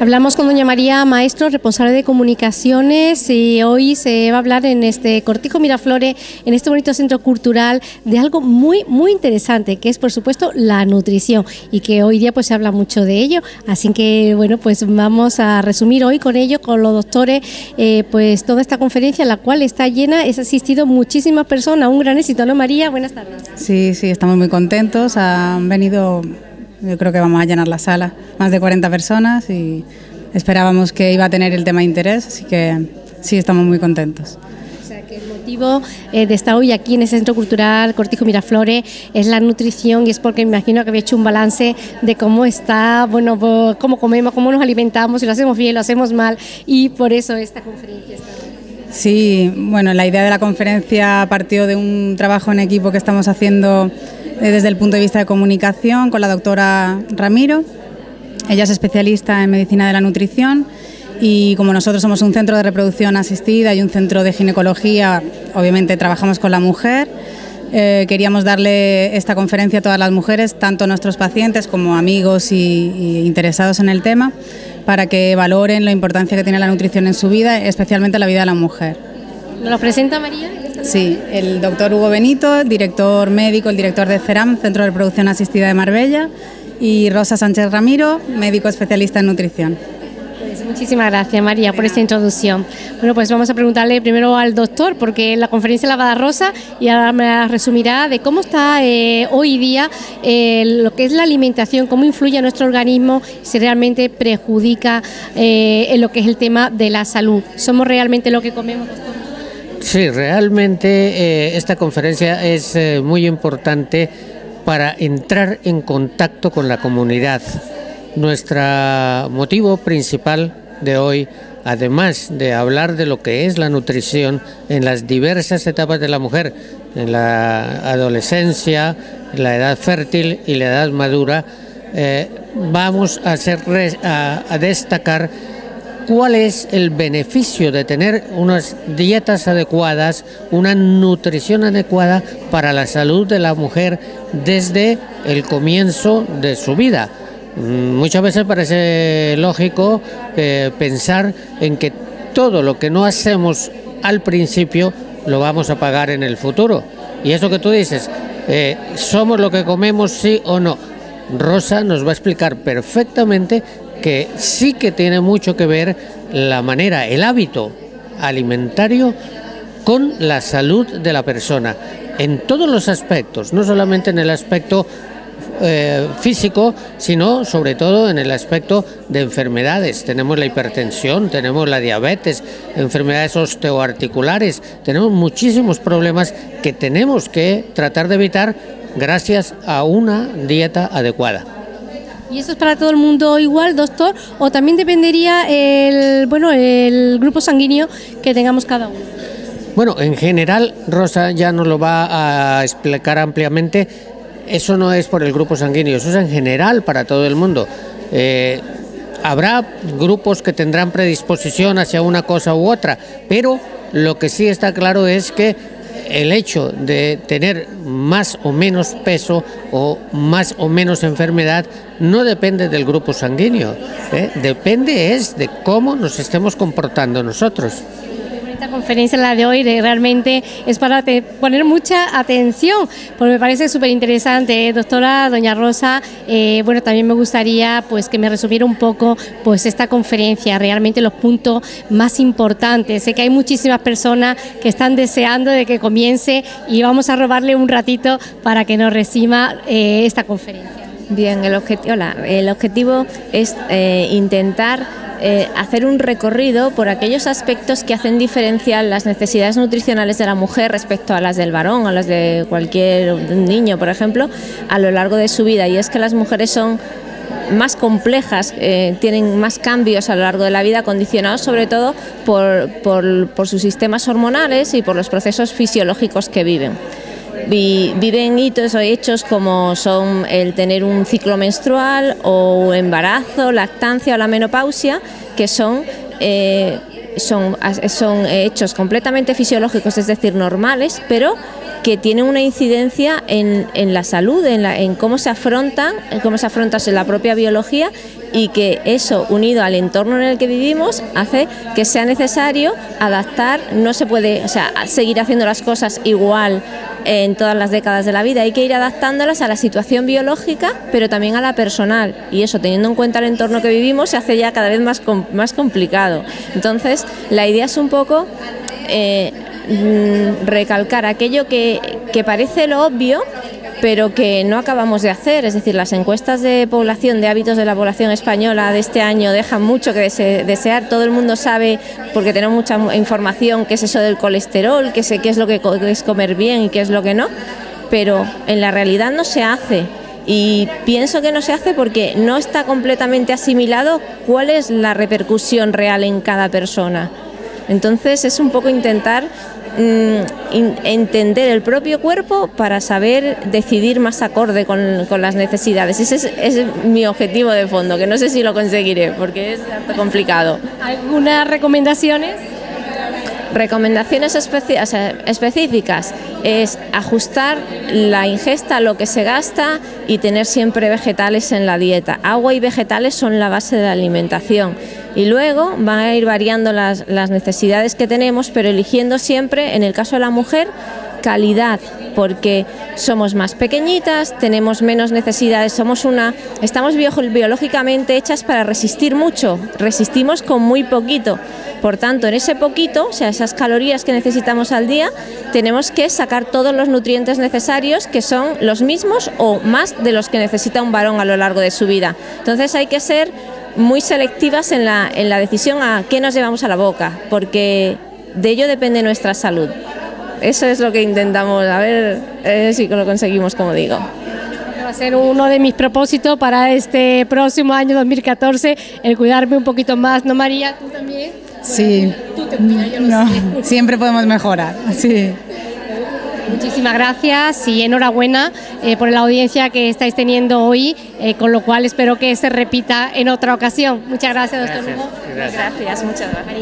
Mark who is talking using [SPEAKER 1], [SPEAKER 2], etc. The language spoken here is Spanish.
[SPEAKER 1] Hablamos con doña María Maestro, responsable de comunicaciones, y hoy se va a hablar en este Cortijo Miraflores, en este bonito centro cultural, de algo muy, muy interesante, que es por supuesto la nutrición, y que hoy día pues se habla mucho de ello. Así que bueno, pues vamos a resumir hoy con ello, con los doctores, eh, pues toda esta conferencia, la cual está llena, es asistido muchísimas personas, un gran éxito, ¿no María? Buenas tardes.
[SPEAKER 2] Sí, sí, estamos muy contentos, han venido yo creo que vamos a llenar la sala, más de 40 personas y esperábamos que iba a tener el tema de interés, así que sí, estamos muy contentos.
[SPEAKER 1] O sea, que el motivo eh, de estar hoy aquí en el Centro Cultural Cortijo Miraflores es la nutrición y es porque me imagino que había hecho un balance de cómo está, bueno, cómo comemos, cómo nos alimentamos, si lo hacemos bien, lo hacemos mal y por eso esta conferencia está.
[SPEAKER 2] Sí, bueno, la idea de la conferencia partió de un trabajo en equipo que estamos haciendo desde el punto de vista de comunicación con la doctora Ramiro. Ella es especialista en medicina de la nutrición y como nosotros somos un centro de reproducción asistida y un centro de ginecología, obviamente trabajamos con la mujer. Eh, queríamos darle esta conferencia a todas las mujeres, tanto nuestros pacientes como amigos y, interesados en el tema, para que valoren la importancia que tiene la nutrición en su vida, especialmente en la vida de la mujer.
[SPEAKER 1] ¿Nos presenta María?
[SPEAKER 2] Sí, el doctor Hugo Benito, director médico, el director de CERAM, Centro de Reproducción Asistida de Marbella, y Rosa Sánchez Ramiro, médico especialista en nutrición.
[SPEAKER 1] Pues muchísimas gracias María por esta introducción. Bueno, pues vamos a preguntarle primero al doctor, porque la conferencia la va a dar Rosa y ahora me resumirá de cómo está eh, hoy día eh, lo que es la alimentación, cómo influye a nuestro organismo, si realmente perjudica eh, en lo que es el tema de la salud. ¿Somos realmente lo que comemos, doctor?
[SPEAKER 3] Sí, realmente eh, esta conferencia es eh, muy importante para entrar en contacto con la comunidad. Nuestro motivo principal de hoy, además de hablar de lo que es la nutrición en las diversas etapas de la mujer, en la adolescencia, la edad fértil y la edad madura, eh, vamos a, hacer, a destacar cuál es el beneficio de tener unas dietas adecuadas, una nutrición adecuada para la salud de la mujer desde el comienzo de su vida. Mm, muchas veces parece lógico eh, pensar en que todo lo que no hacemos al principio lo vamos a pagar en el futuro. Y eso que tú dices, eh, somos lo que comemos sí o no. Rosa nos va a explicar perfectamente que sí que tiene mucho que ver la manera, el hábito alimentario con la salud de la persona, en todos los aspectos, no solamente en el aspecto eh, físico, sino sobre todo en el aspecto de enfermedades. Tenemos la hipertensión, tenemos la diabetes, enfermedades osteoarticulares, tenemos muchísimos problemas que tenemos que tratar de evitar gracias a una dieta adecuada.
[SPEAKER 1] ¿Y eso es para todo el mundo igual, doctor? ¿O también dependería el, bueno, el grupo sanguíneo que tengamos cada uno?
[SPEAKER 3] Bueno, en general, Rosa ya nos lo va a explicar ampliamente. Eso no es por el grupo sanguíneo, eso es en general para todo el mundo. Eh, habrá grupos que tendrán predisposición hacia una cosa u otra, pero lo que sí está claro es que el hecho de tener más o menos peso o más o menos enfermedad no depende del grupo sanguíneo, ¿eh? depende es de cómo nos estemos comportando nosotros
[SPEAKER 1] esta conferencia, la de hoy, realmente es para poner mucha atención, porque me parece súper interesante. ¿eh? Doctora Doña Rosa, eh, bueno, también me gustaría pues que me resumiera un poco pues esta conferencia, realmente los puntos más importantes. Sé que hay muchísimas personas que están deseando de que comience y vamos a robarle un ratito para que nos resima eh, esta conferencia.
[SPEAKER 4] Bien, el objetivo, el objetivo es intentar eh, hacer un recorrido por aquellos aspectos que hacen diferenciar las necesidades nutricionales de la mujer respecto a las del varón, a las de cualquier niño, por ejemplo, a lo largo de su vida. Y es que las mujeres son más complejas, eh, tienen más cambios a lo largo de la vida, condicionados sobre todo por, por sus sistemas hormonales y por los procesos fisiológicos que viven viven hitos o hechos como son el tener un ciclo menstrual o embarazo, lactancia o la menopausia, que son, eh, son, son hechos completamente fisiológicos, es decir, normales, pero que tienen una incidencia en, la salud, en, en, cómo se afrontan, en cómo se afronta la propia biología y que eso, unido al entorno en el que vivimos, hace que sea necesario adaptar, no se puede, o sea, seguir haciendo las cosas igual en todas las décadas de la vida, hay que ir adaptándolas a la situación biológica, pero también a la personal, y eso, teniendo en cuenta el entorno que vivimos, se hace ya cada vez más, más complicado. Entonces, la idea es un poco... Eh, Mm, recalcar aquello que, parece lo obvio, pero que no acabamos de hacer. Es decir, las encuestas de población, de hábitos de la población española de este año dejan mucho que desear. Todo el mundo sabe, porque tenemos mucha información, qué es eso del colesterol, qué es, qué es lo que es comer bien y qué es lo que no, pero en la realidad no se hace. Y pienso que no se hace porque no está completamente asimilado cuál es la repercusión real en cada persona. Entonces es un poco intentar mm, entender el propio cuerpo para saber decidir más acorde con, las necesidades. Ese es, mi objetivo de fondo, que no sé si lo conseguiré porque es complicado.
[SPEAKER 1] ¿Algunas recomendaciones?
[SPEAKER 4] Recomendaciones específicas es ajustar la ingesta a lo que se gasta y tener siempre vegetales en la dieta. Agua y vegetales son la base de la alimentación y luego van a ir variando las, necesidades que tenemos, pero eligiendo siempre, en el caso de la mujer, calidad, porque somos más pequeñitas, tenemos menos necesidades, somos una, estamos biológicamente hechas para resistir mucho, resistimos con muy poquito. Por tanto, en ese poquito, o sea, esas calorías que necesitamos al día, tenemos que sacar todos los nutrientes necesarios que son los mismos o más de los que necesita un varón a lo largo de su vida. Entonces hay que ser muy selectivas en la, en la decisión a qué nos llevamos a la boca, porque de ello depende nuestra salud. Eso es lo que intentamos, a ver eh, si lo conseguimos, como digo.
[SPEAKER 1] Va a ser uno de mis propósitos para este próximo año 2014, el cuidarme un poquito más, ¿no, María? ¿Tú también?
[SPEAKER 2] Sí. no, siempre podemos mejorar, sí.
[SPEAKER 1] Muchísimas gracias y enhorabuena eh, por la audiencia que estáis teniendo hoy, eh, con lo cual espero que se repita en otra ocasión. Muchas gracias, doctor
[SPEAKER 4] Gracias, muchas gracias.